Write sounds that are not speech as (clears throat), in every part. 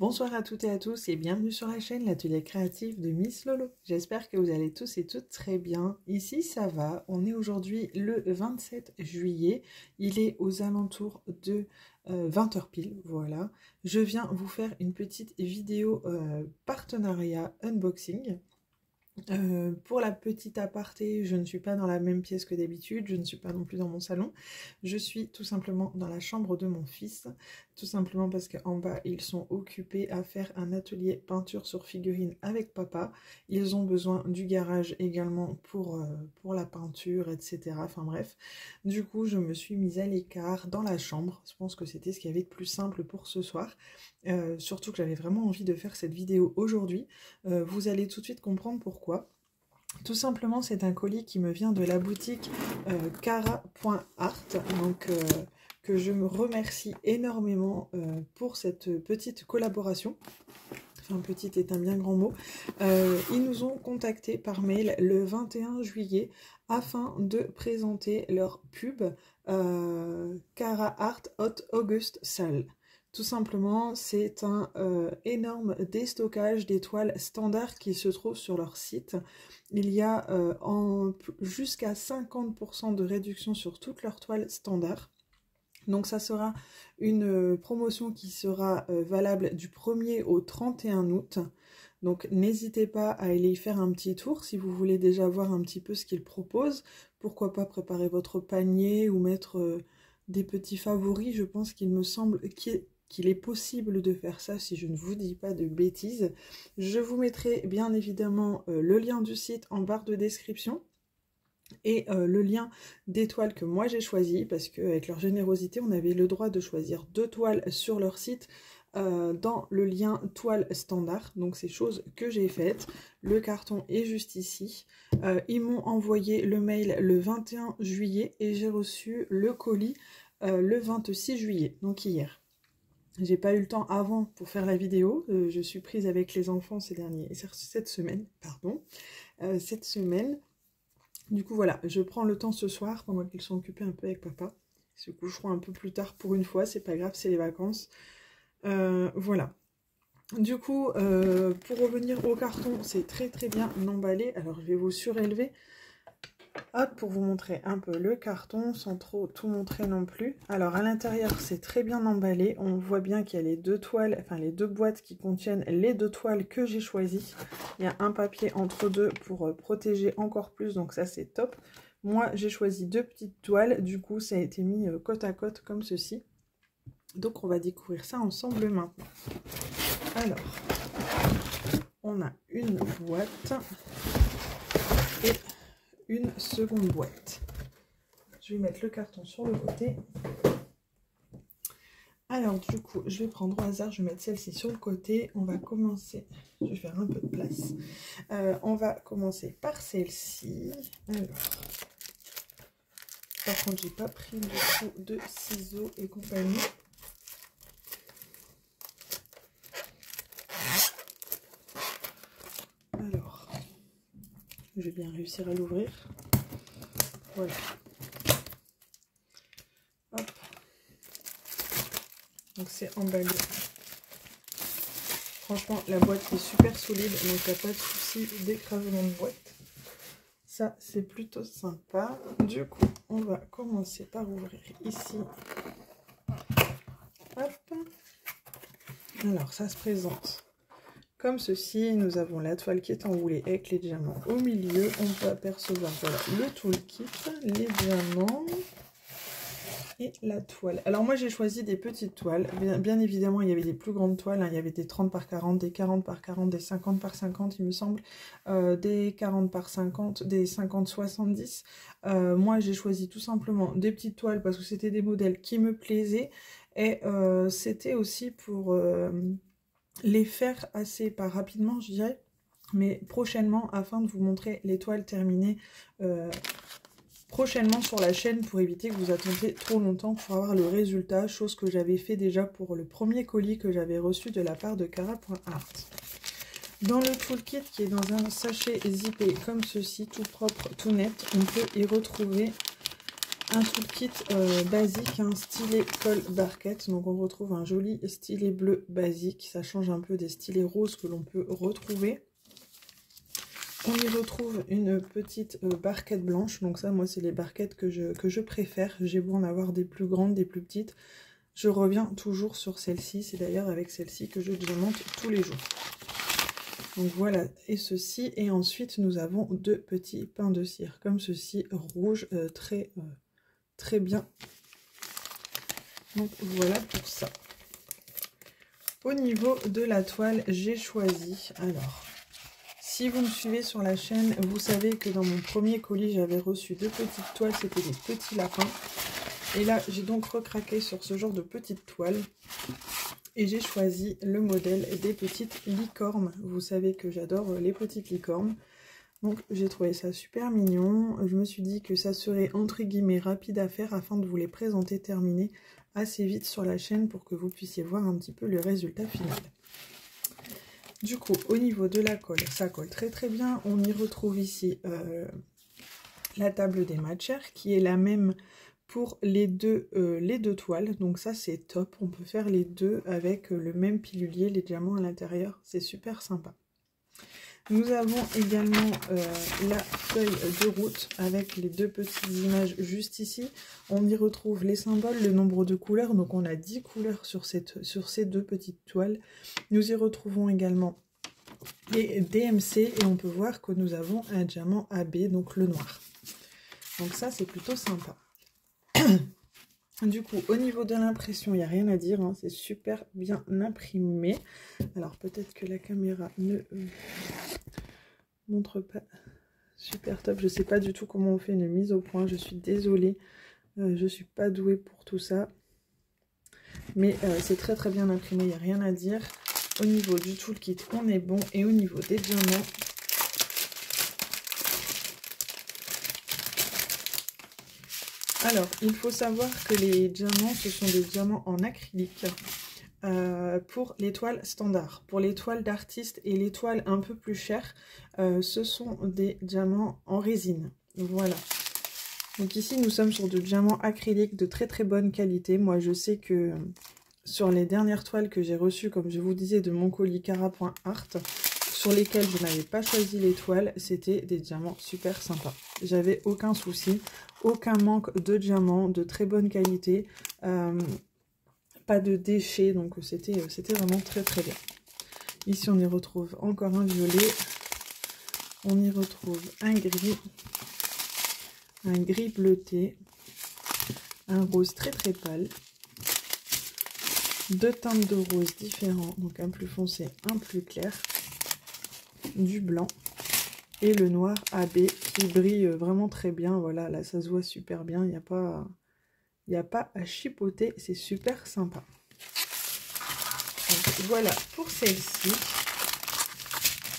Bonsoir à toutes et à tous et bienvenue sur la chaîne l'atelier créatif de Miss Lolo. J'espère que vous allez tous et toutes très bien. Ici ça va, on est aujourd'hui le 27 juillet, il est aux alentours de 20h euh, pile, voilà. Je viens vous faire une petite vidéo euh, partenariat unboxing. Euh, pour la petite aparté, je ne suis pas dans la même pièce que d'habitude, je ne suis pas non plus dans mon salon. Je suis tout simplement dans la chambre de mon fils, tout simplement parce qu'en bas, ils sont occupés à faire un atelier peinture sur figurine avec papa. Ils ont besoin du garage également pour, euh, pour la peinture, etc. Enfin bref, du coup, je me suis mise à l'écart dans la chambre. Je pense que c'était ce qu'il y avait de plus simple pour ce soir. Euh, surtout que j'avais vraiment envie de faire cette vidéo aujourd'hui. vous allez tout de suite comprendre pourquoi tout simplement, c'est un colis qui me vient de la boutique euh, cara.art, donc euh, que je me remercie énormément euh, pour cette petite collaboration. Enfin, petite est un bien grand mot. ils nous ont contacté par mail le 21 juillet afin de présenter leur pub Cara Art Hot August Salle. Tout simplement, c'est un euh, énorme déstockage des toiles standards qui se trouvent sur leur site. Il y a euh, jusqu'à 50% de réduction sur toutes leurs toiles standards. Donc ça sera une euh, promotion qui sera valable du 1er au 31 août. Donc n'hésitez pas à aller y faire un petit tour si vous voulez déjà voir un petit peu ce qu'ils proposent. Pourquoi pas préparer votre panier ou mettre des petits favoris. Je pense qu'il me semble qu'il est possible de faire ça si je ne vous dis pas de bêtises. Je vous mettrai bien évidemment euh, le lien du site en barre de description et euh, le lien des toiles que moi j'ai choisi parce qu'avec leur générosité on avait le droit de choisir deux toiles sur leur site euh, dans le lien toile standard donc c'est chose que j'ai faite le carton est juste ici ils m'ont envoyé le mail le 21 juillet et j'ai reçu le colis le 26 juillet donc hier j'ai pas eu le temps avant pour faire la vidéo. Euh, je suis prise avec les enfants ces derniers, cette semaine, pardon, euh, cette semaine. Du coup, voilà, je prends le temps ce soir pendant qu'ils sont occupés un peu avec papa. Ils se coucheront un peu plus tard pour une fois, c'est pas grave, c'est les vacances. Euh, voilà. Du coup, pour revenir au carton, c'est très très bien emballé. Alors, je vais vous surélever Hop, pour vous montrer un peu le carton, sans trop tout montrer non plus. Alors, à l'intérieur, c'est très bien emballé. On voit bien qu'il y a les deux toiles, enfin les deux boîtes qui contiennent les deux toiles que j'ai choisies. Il y a un papier entre deux pour euh, protéger encore plus, donc ça, c'est top. Moi, j'ai choisi deux petites toiles. Du coup, ça a été mis euh, côte à côte comme ceci. Donc, on va découvrir ça ensemble maintenant. Alors, on a une boîte et une seconde boîte. Je vais mettre le carton sur le côté. Alors du coup, je vais prendre au hasard, je vais mettre celle-ci sur le côté. On va commencer, je vais faire un peu de place. Euh, on va commencer par celle-ci. Par contre, j'ai pas pris coup de ciseaux et compagnie. Je vais bien réussir à l'ouvrir. Voilà. Donc c'est emballé. Franchement, la boîte est super solide, donc pas de souci d'écrasement de boîte. Ça, c'est plutôt sympa. Du coup, on va commencer par ouvrir ici. Hop. Alors, ça se présente comme ceci. Nous avons la toile qui est enroulée avec les diamants au milieu. On peut apercevoir le toolkit, les diamants et la toile. Alors moi j'ai choisi des petites toiles. Bien, évidemment il y avait des plus grandes toiles. Hein. Il y avait des 30 par 40, des 40 par 40, des 50 par 50 il me semble. Euh, des 40 par 50, des 50-70. Euh, moi j'ai choisi tout simplement des petites toiles parce que c'était des modèles qui me plaisaient. Et euh, c'était aussi pour les faire assez, pas rapidement je dirais, mais prochainement afin de vous montrer l'étoile terminée euh, prochainement sur la chaîne pour éviter que vous attendiez trop longtemps pour avoir le résultat, chose que j'avais fait déjà pour le premier colis que j'avais reçu de la part de Cara.art. Dans le toolkit qui est dans un sachet zippé comme ceci, tout propre, tout net, on peut y retrouver un toolkit euh, basique, un stylet colle barquette. Donc on retrouve un joli stylet bleu basique. Ça change un peu des stylets roses que l'on peut retrouver. On y retrouve une petite euh, barquette blanche. Donc ça, moi, c'est les barquettes que je, que je préfère. J'ai beau en avoir des plus grandes, des plus petites. Je reviens toujours sur celle-ci. C'est d'ailleurs avec celle-ci que je diamante tous les jours. Donc voilà, et ceci. Et ensuite, nous avons deux petits pains de cire, comme ceci, rouge, euh, très, très bien. Donc voilà pour ça. Au niveau de la toile, j'ai choisi, alors, si vous me suivez sur la chaîne, vous savez que dans mon premier colis, j'avais reçu deux petites toiles, c'était des petits lapins. Et là, j'ai donc recraqué sur ce genre de petites toiles. Et j'ai choisi le modèle des petites licornes. Vous savez que j'adore les petites licornes. Donc j'ai trouvé ça super mignon. Je me suis dit que ça serait entre guillemets rapide à faire afin de vous les présenter terminés assez vite sur la chaîne pour que vous puissiez voir un petit peu le résultat final. Du coup, au niveau de la colle, ça colle très très bien. On y retrouve ici euh, la table des matchers qui est la même pour les deux, euh, les deux toiles. Donc ça, c'est top. On peut faire les deux avec le même pilulier, les diamants à l'intérieur. C'est super sympa. Nous avons également euh, la feuille de route avec les deux petites images juste ici. On y retrouve les symboles, le nombre de couleurs. Donc on a 10 couleurs sur, cette, sur ces deux petites toiles. Nous y retrouvons également les DMC et on peut voir que nous avons un diamant AB, donc le noir. Donc ça, c'est plutôt sympa. (clears throat) Du coup, au niveau de l'impression, il n'y a rien à dire. Hein. c'est super bien imprimé. Alors, peut-être que la caméra ne montre pas super top. Je ne sais pas du tout comment on fait une mise au point. Je suis désolée. Euh, je ne suis pas douée pour tout ça. Mais euh, c'est très très bien imprimé. Il n'y a rien à dire. Au niveau du toolkit, on est bon. Et au niveau des diamants, Alors, il faut savoir que les diamants, ce sont des diamants en acrylique euh, pour l'étoile standard. Pour l'étoile d'artiste et l'étoile un peu plus chère, euh, ce sont des diamants en résine. Voilà. Donc ici, nous sommes sur du diamant acrylique de très très bonne qualité. Moi, je sais que sur les dernières toiles que j'ai reçues, comme je vous disais, de mon colis cara.art, sur lesquelles je n'avais pas choisi l'étoile, c'était des diamants super sympas. J'avais aucun souci aucun manque de diamants, de très bonne qualité, euh, pas de déchets, donc c'était vraiment très très bien. Ici on y retrouve encore un violet, on y retrouve un gris, un gris bleuté, un rose très très pâle, deux teintes de rose différents, donc un plus foncé, un plus clair, du blanc, et le noir AB qui brille vraiment très bien. Voilà, là ça se voit super bien. Il n'y a, pas, a pas à chipoter. C'est super sympa. voilà pour celle-ci.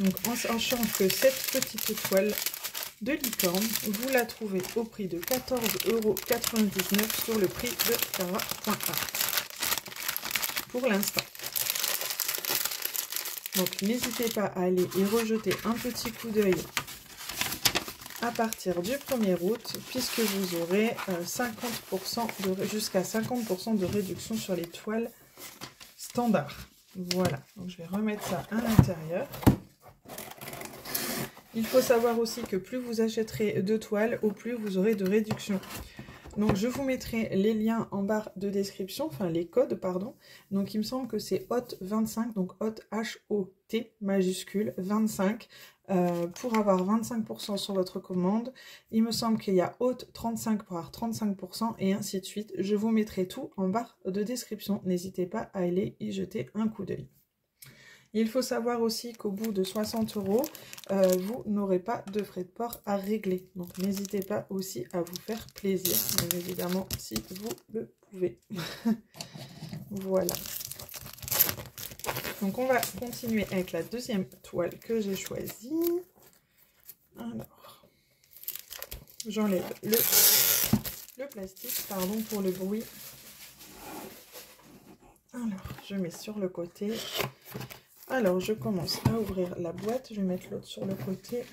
Donc en sachant que cette petite toile de licorne, vous la trouvez au prix de 14,99€ sur le prix de Cara.art. Pour l'instant. Donc n'hésitez pas à aller y rejeter un petit coup d'œil à partir du 1er août, puisque vous aurez 50% euh, jusqu'à 50% de réduction sur les toiles standards. Voilà, donc je vais remettre ça à l'intérieur. Il faut savoir aussi que plus vous achèterez de toiles, au plus vous aurez de réduction. Donc je vous mettrai les liens en barre de description, enfin les codes, pardon. Donc il me semble que c'est HOT25, donc HOT H-O-T majuscule 25 euh, pour avoir 25% sur votre commande. Il me semble qu'il y a HOT 35 pour avoir 35% et ainsi de suite. Je vous mettrai tout en barre de description. N'hésitez pas à aller y jeter un coup d'œil. Il faut savoir aussi qu'au bout de 60 euros, euh, vous n'aurez pas de frais de port à régler. Donc n'hésitez pas aussi à vous faire plaisir, bien évidemment, si vous le pouvez. (laughs) voilà. Donc on va continuer avec la deuxième toile que j'ai choisie. Alors, j'enlève le, le plastique, pardon pour le bruit. Alors, je mets sur le côté. Alors, je commence à ouvrir la boîte. Je vais mettre l'autre sur le côté.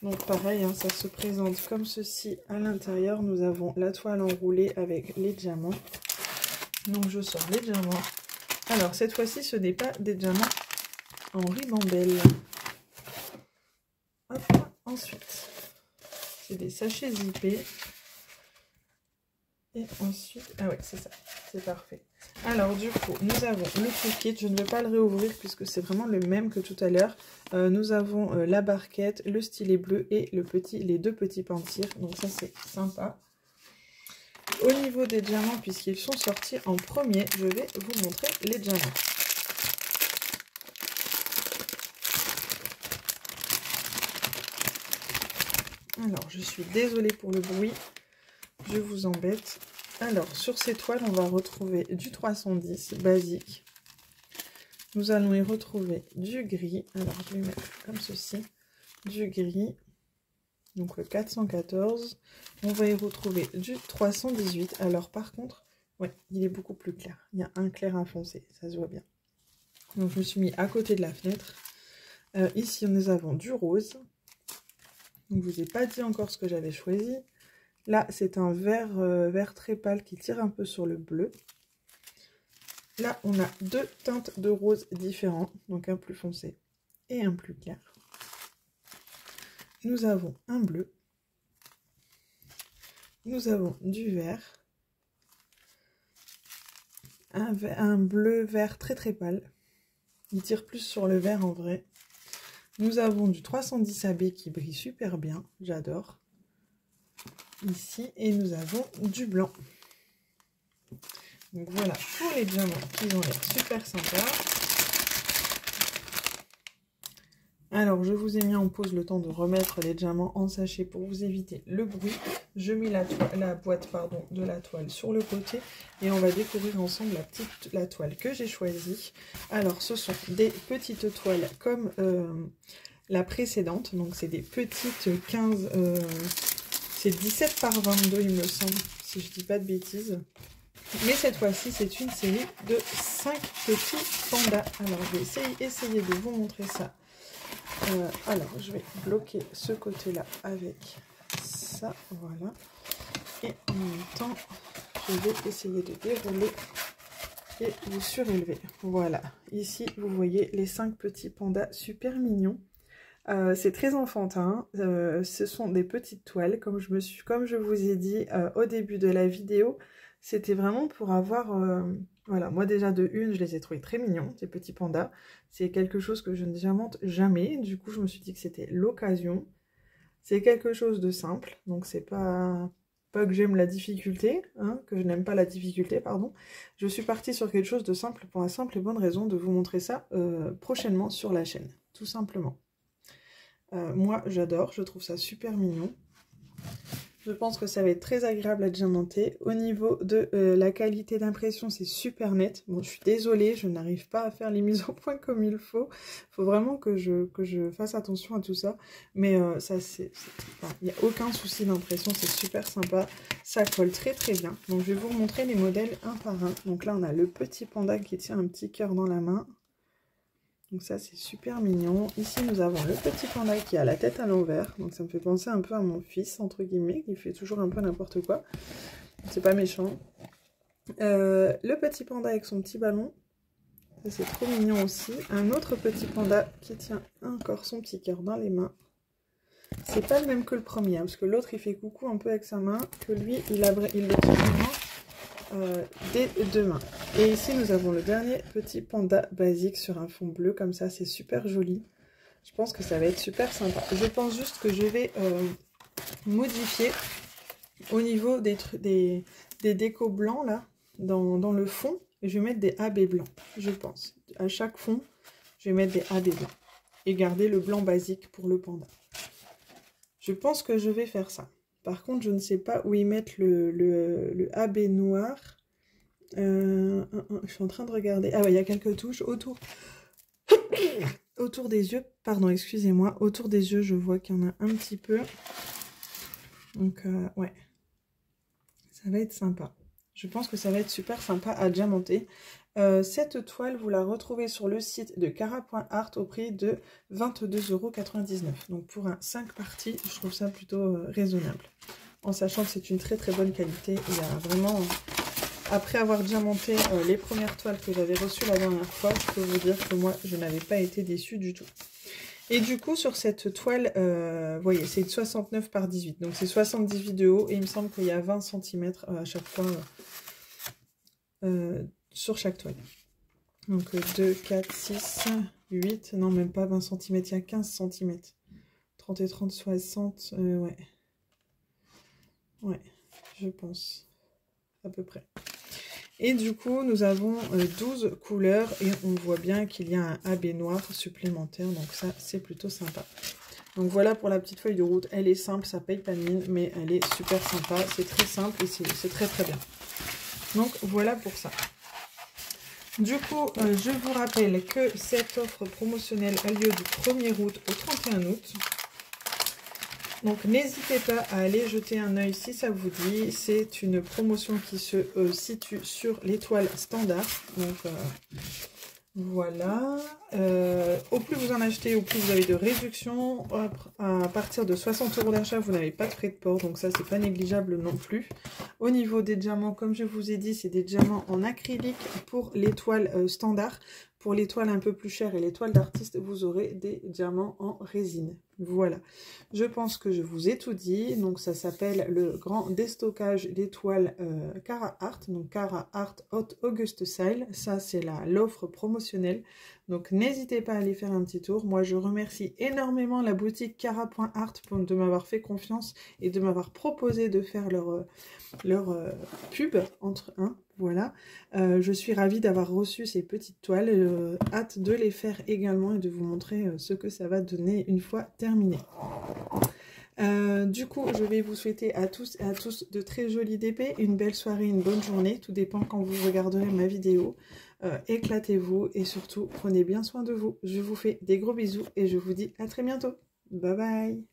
Donc pareil, hein, ça se présente comme ceci à l'intérieur. Nous avons la toile enroulée avec les diamants. Donc je sors les diamants. Alors cette fois-ci, ce n'est pas des diamants en ribambelle. Ensuite, c'est des sachets zippés. Et ensuite, ah ouais, c'est ça, c'est parfait. Alors du coup, nous avons le kit. Je ne vais pas le réouvrir puisque c'est vraiment le même que tout à l'heure. Euh, nous avons euh, la barquette, le stylet bleu et le petit, les deux petits pentir. Donc ça, c'est sympa. Au niveau des diamants, puisqu'ils sont sortis en premier, je vais vous montrer les diamants. Alors, je suis désolée pour le bruit je vous embête. Alors, sur ces toiles, on va retrouver du 310 basique. Nous allons y retrouver du gris. Alors, je vais mettre comme ceci. Du gris. Donc, le 414. On va y retrouver du 318. Alors, par contre, ouais, il est beaucoup plus clair. Il y a un clair à foncé. Ça se voit bien. Donc, je me suis mis à côté de la fenêtre. Euh, ici, nous avons du rose. Donc, je ne vous ai pas dit encore ce que j'avais choisi. Là, c'est un vert, euh, vert très pâle qui tire un peu sur le bleu. Là, on a deux teintes de rose différentes, donc un plus foncé et un plus clair. Nous avons un bleu. Nous avons du vert. Un, un bleu vert très très pâle. Il tire plus sur le vert en vrai. Nous avons du 310 AB qui brille super bien, j'adore ici et nous avons du blanc. Donc voilà pour les diamants qui ont l'air super sympas. Alors je vous ai mis en pause le temps de remettre les diamants en sachet pour vous éviter le bruit. Je mets la, la boîte pardon, de la toile sur le côté et on va découvrir ensemble la, petite, la toile que j'ai choisie. Alors ce sont des petites toiles comme euh, la précédente, donc c'est des petites 15... C'est 17 par 22, il me semble, si je dis pas de bêtises. Mais cette fois-ci, c'est une série de 5 petits pandas. Alors, je vais essayer, essayer de vous montrer ça. Euh, alors, je vais bloquer ce côté-là avec ça, voilà. Et en même temps, je vais essayer de dérouler et vous surélever. Voilà, ici, vous voyez les 5 petits pandas super mignons. Euh, c'est très enfantin, euh, ce sont des petites toiles, comme je, me suis, comme je vous ai dit euh, au début de la vidéo, c'était vraiment pour avoir, voilà, moi déjà de une, je les ai trouvés très mignons, ces petits pandas, c'est quelque chose que je ne diamante jamais, du coup je me suis dit que c'était l'occasion, c'est quelque chose de simple, donc c'est pas, pas que j'aime la difficulté, hein, que je n'aime pas la difficulté, pardon, je suis partie sur quelque chose de simple pour la simple et bonne raison de vous montrer ça prochainement sur la chaîne, tout simplement. Euh, moi, j'adore, je trouve ça super mignon. Je pense que ça va être très agréable à diamanter. Au niveau de euh, la qualité d'impression, c'est super net. Bon, je suis désolée, je n'arrive pas à faire les mises au point comme il faut. Il faut vraiment que je, fasse attention à tout ça. Mais euh, ça, c'est... Il n'y a aucun souci d'impression, c'est super sympa. Ça colle très très bien. Donc, je vais vous montrer les modèles un par un. Donc là, on a le petit panda qui tient un petit cœur dans la main. Donc ça, c'est super mignon. Ici, nous avons le petit panda qui a la tête à l'envers. Donc ça me fait penser un peu à mon fils, entre guillemets, qui fait toujours un peu n'importe quoi. C'est pas méchant. Euh, le petit panda avec son petit ballon. Ça, c'est trop mignon aussi. Un autre petit panda qui tient encore son petit cœur dans les mains. C'est pas le même que le premier, hein, parce que l'autre, il fait coucou un peu avec sa main. Que lui, il, il le tient euh, dès demain. Et ici, nous avons le dernier petit panda basique sur un fond bleu, comme ça, c'est super joli. Je pense que ça va être super sympa. Je pense juste que je vais euh, modifier au niveau des, des, des décos blancs, là, dans, dans, le fond. Je vais mettre des AB blancs, je pense. À chaque fond, je vais mettre des AB blancs. Et garder le blanc basique pour le panda. Je pense que je vais faire ça. Par contre, je ne sais pas où y mettre le, le, AB noir. Euh, je suis en train de regarder. Ah ouais, il y a quelques touches autour. (coughs) autour des yeux. Pardon, excusez-moi. Autour des yeux, je vois qu'il y en a un petit peu. Donc, euh, ouais. Ça va être sympa. Je pense que ça va être super sympa à diamanter. Euh, cette toile, vous la retrouvez sur le site de cara.art au prix de 22,99€. Donc pour un 5 parties, je trouve ça plutôt raisonnable. En sachant que c'est une très très bonne qualité. Il y a vraiment après avoir diamanté euh, les premières toiles que j'avais reçues la dernière fois, je peux vous dire que moi, je n'avais pas été déçue du tout. Et du coup, sur cette toile, euh, vous voyez, c'est 69 par 18. Donc, c'est 78 de haut. Et il me semble qu'il y a 20 cm euh, à chaque fois sur chaque toile. Donc, 2, 4, 6, 8. Non, même pas 20 cm. Il y a 15 cm. 30 et 30, 60. ouais. Ouais, je pense. À peu près. Et du coup, nous avons 12 euh, couleurs et on voit bien qu'il y a un AB noir supplémentaire. Donc ça, c'est plutôt sympa. Donc voilà pour la petite feuille de route. Elle est simple, ça paye pas de mine, mais elle est super sympa. C'est très simple et c'est très très bien. Donc voilà pour ça. Du coup, euh, je vous rappelle que cette offre promotionnelle a lieu du 1er août au 31 août. Donc n'hésitez pas à aller jeter un oeil si ça vous dit. C'est une promotion qui se euh, situe sur l'étoile standard. Donc euh, voilà. Euh, au plus vous en achetez, au plus vous avez de réduction. À partir de 60 euros d'achat, vous n'avez pas de frais de port. Donc ça, c'est pas négligeable non plus. Au niveau des diamants, comme je vous ai dit, c'est des diamants en acrylique pour l'étoile standard. Pour l'étoile un peu plus chère et l'étoile d'artiste, vous aurez des diamants en résine. Voilà, je pense que je vous ai tout dit. Donc ça s'appelle le grand déstockage d'étoiles euh, Cara Art. Donc Cara Art Hot August Sale. Ça c'est l'offre promotionnelle. Donc n'hésitez pas à aller faire un petit tour. Moi je remercie énormément la boutique Cara.art de m'avoir fait confiance et de m'avoir proposé de faire leur, euh, leur euh, pub entre un. Voilà, euh, je suis ravie d'avoir reçu ces petites toiles. Hâte de les faire également et de vous montrer ce que ça va donner une fois terminé. du coup, je vais vous souhaiter à tous et à tous de très jolies DP, une belle soirée, une bonne journée. Tout dépend quand vous regarderez ma vidéo. Éclatez-vous et surtout, prenez bien soin de vous. Je vous fais des gros bisous et je vous dis à très bientôt. Bye bye